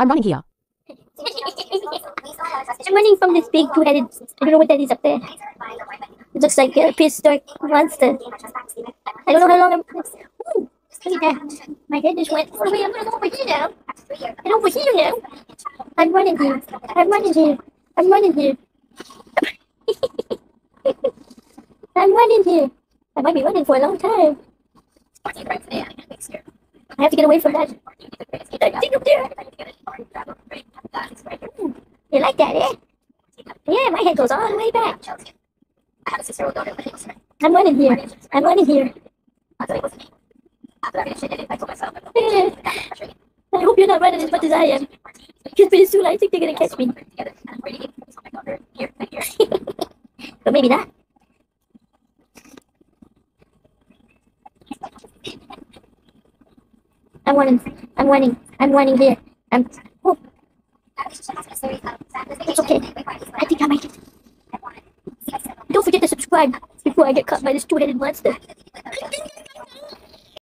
I'm running here. I'm running from this big two-headed. I don't know what that is up there. It looks like a prehistoric monster. I don't know how long I'm. Ooh, look at that. My head just went. Oh, wait, I'm gonna go over here now. And over here now. I'm running here. I'm running here. I'm running here. I'm running here. I might be running for a long time. I have to get away from that. That thing up there. You like that, eh? Yeah, my head goes all the way back. I'm running here. I'm running here. I hope you're not running as much as I am. Because pretty soon I think they're gonna catch me. But maybe not. I'm running. I'm running. I'm running here. I'm. It's okay. I think I made it. Don't forget to subscribe before I get caught by this two-headed monster.